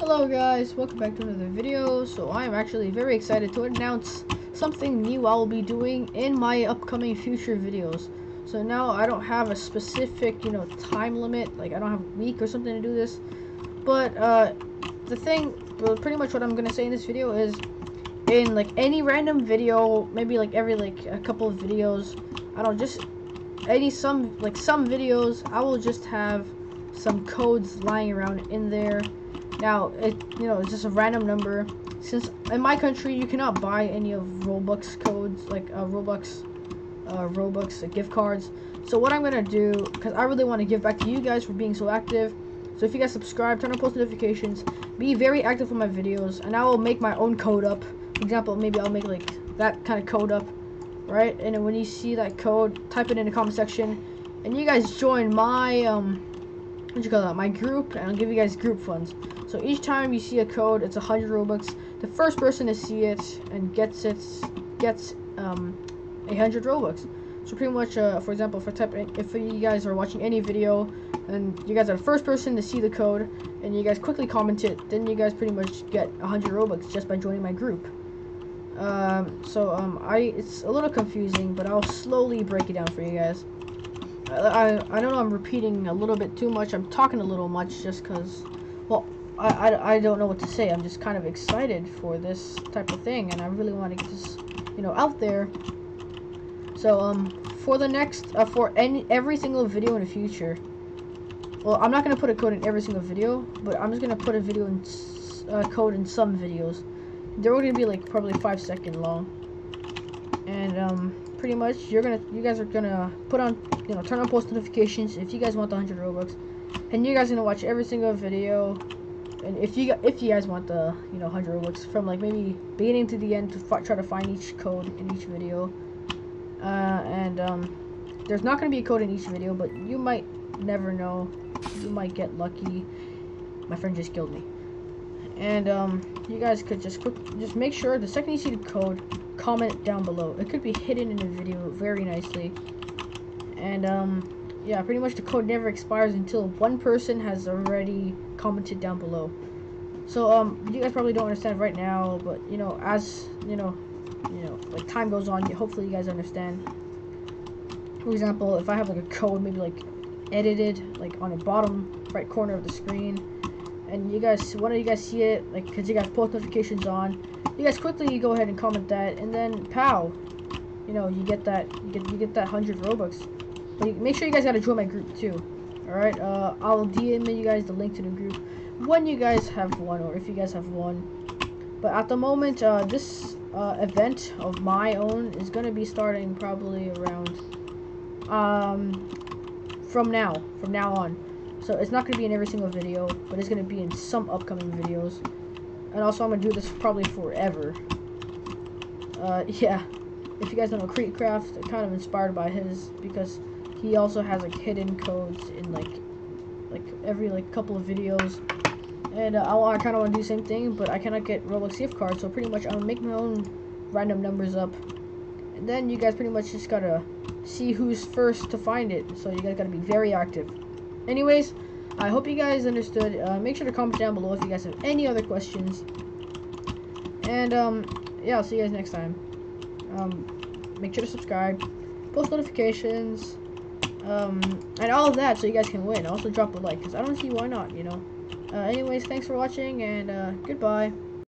Hello guys, welcome back to another video. So I am actually very excited to announce something new I will be doing in my upcoming future videos. So now I don't have a specific, you know, time limit, like I don't have a week or something to do this. But uh, the thing, well, pretty much what I'm gonna say in this video is, in like any random video, maybe like every like a couple of videos, I don't just any some like some videos, I will just have some codes lying around in there now, it you know, it's just a random number. Since in my country, you cannot buy any of Robux codes, like uh, Robux, uh, Robux gift cards. So what I'm gonna do, because I really want to give back to you guys for being so active. So if you guys subscribe, turn on post notifications, be very active on my videos, and I will make my own code up. For example, maybe I'll make like that kind of code up, right? And when you see that code, type it in the comment section, and you guys join my um, what you call that? My group, and I'll give you guys group funds. So each time you see a code, it's hundred Robux. The first person to see it and gets it gets um, a hundred Robux. So pretty much, uh, for example, if I type, if you guys are watching any video and you guys are the first person to see the code and you guys quickly comment it, then you guys pretty much get hundred Robux just by joining my group. Um, so um, I it's a little confusing, but I'll slowly break it down for you guys. I, I, don't know I'm repeating a little bit too much. I'm talking a little much just because, well, I, I, I don't know what to say. I'm just kind of excited for this type of thing, and I really want to get this, you know, out there. So, um, for the next, uh, for any every single video in the future, well, I'm not gonna put a code in every single video, but I'm just gonna put a video in uh, code in some videos. They're gonna be like probably five second long, and um, pretty much. You're gonna, you guys are gonna put on, you know, turn on post notifications if you guys want the 100 robux, and you guys are gonna watch every single video. And if you if you guys want the you know 100 Robux from like maybe beginning to the end to try to find each code in each video. Uh, and um, there's not to be a code in each video but you might never know. You might get lucky. My friend just killed me. And um, you guys could just quick just make sure the second you see the code comment down below it could be hidden in the video very nicely and um yeah, pretty much the code never expires until one person has already commented down below. So, um, you guys probably don't understand right now, but, you know, as, you know, you know, like, time goes on, hopefully you guys understand. For example, if I have, like, a code, maybe, like, edited, like, on the bottom right corner of the screen, and you guys, one of you guys see it, like, because you got post notifications on, you guys quickly go ahead and comment that, and then, pow, you know, you get that, you get, you get that 100 Robux. But make sure you guys gotta join my group too. Alright, uh, I'll DM you guys the link to the group when you guys have one, or if you guys have one. But at the moment, uh, this uh, event of my own is gonna be starting probably around, um, from now, from now on. So it's not gonna be in every single video, but it's gonna be in some upcoming videos. And also, I'm gonna do this probably forever. Uh, yeah. If you guys don't know KreekCraft, kind of inspired by his, because he also has like hidden codes in like like every like couple of videos and uh, I, I kind of want to do the same thing but I cannot get Roblox gift cards so pretty much I'm gonna make my own random numbers up and then you guys pretty much just gotta see who's first to find it so you guys gotta be very active anyways I hope you guys understood uh, make sure to comment down below if you guys have any other questions and um yeah I'll see you guys next time um make sure to subscribe post notifications um, and all of that so you guys can win. Also drop a like, because I don't see why not, you know. Uh, anyways, thanks for watching, and uh, goodbye.